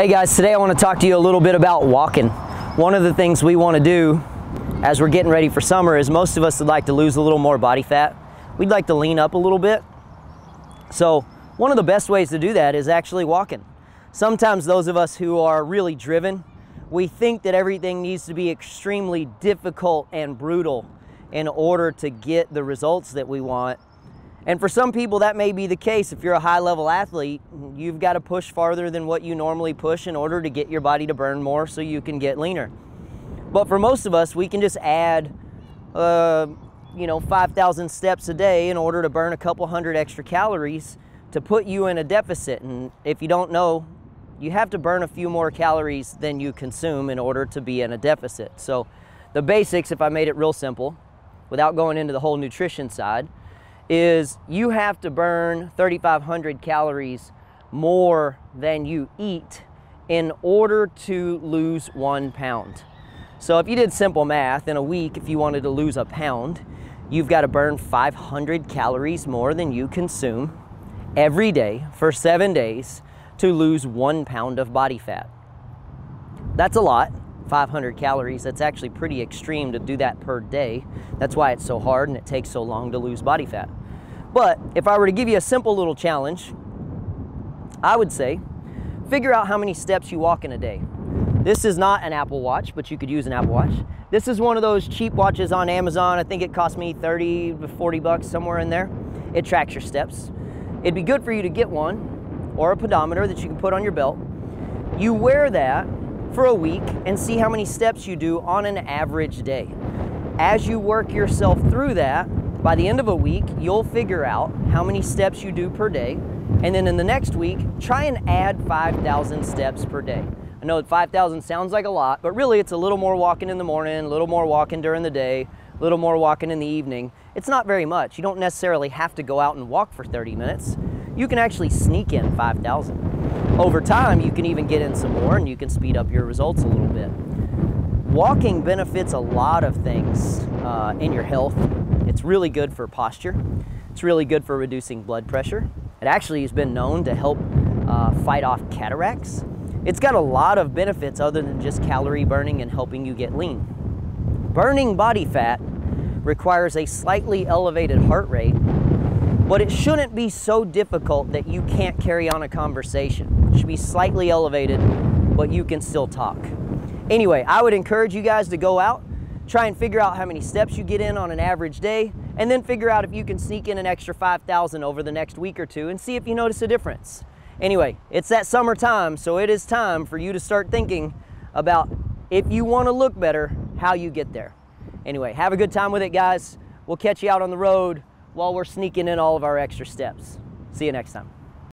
Hey guys, today I want to talk to you a little bit about walking. One of the things we want to do as we're getting ready for summer is most of us would like to lose a little more body fat. We'd like to lean up a little bit. So one of the best ways to do that is actually walking. Sometimes those of us who are really driven, we think that everything needs to be extremely difficult and brutal in order to get the results that we want and for some people, that may be the case. If you're a high level athlete, you've got to push farther than what you normally push in order to get your body to burn more so you can get leaner. But for most of us, we can just add, uh, you know, 5,000 steps a day in order to burn a couple hundred extra calories to put you in a deficit. And if you don't know, you have to burn a few more calories than you consume in order to be in a deficit. So the basics, if I made it real simple, without going into the whole nutrition side, is you have to burn 3,500 calories more than you eat in order to lose one pound. So if you did simple math in a week, if you wanted to lose a pound, you've got to burn 500 calories more than you consume every day for seven days to lose one pound of body fat. That's a lot, 500 calories. That's actually pretty extreme to do that per day. That's why it's so hard and it takes so long to lose body fat. But if I were to give you a simple little challenge, I would say figure out how many steps you walk in a day. This is not an Apple Watch, but you could use an Apple Watch. This is one of those cheap watches on Amazon. I think it cost me 30 to 40 bucks, somewhere in there. It tracks your steps. It'd be good for you to get one or a pedometer that you can put on your belt. You wear that for a week and see how many steps you do on an average day. As you work yourself through that, by the end of a week, you'll figure out how many steps you do per day. And then in the next week, try and add 5,000 steps per day. I know that 5,000 sounds like a lot, but really it's a little more walking in the morning, a little more walking during the day, a little more walking in the evening. It's not very much. You don't necessarily have to go out and walk for 30 minutes. You can actually sneak in 5,000. Over time, you can even get in some more and you can speed up your results a little bit. Walking benefits a lot of things uh, in your health it's really good for posture. It's really good for reducing blood pressure. It actually has been known to help uh, fight off cataracts. It's got a lot of benefits other than just calorie burning and helping you get lean. Burning body fat requires a slightly elevated heart rate, but it shouldn't be so difficult that you can't carry on a conversation. It should be slightly elevated, but you can still talk. Anyway, I would encourage you guys to go out, Try and figure out how many steps you get in on an average day, and then figure out if you can sneak in an extra 5,000 over the next week or two and see if you notice a difference. Anyway, it's that summertime, so it is time for you to start thinking about if you want to look better, how you get there. Anyway, have a good time with it, guys. We'll catch you out on the road while we're sneaking in all of our extra steps. See you next time.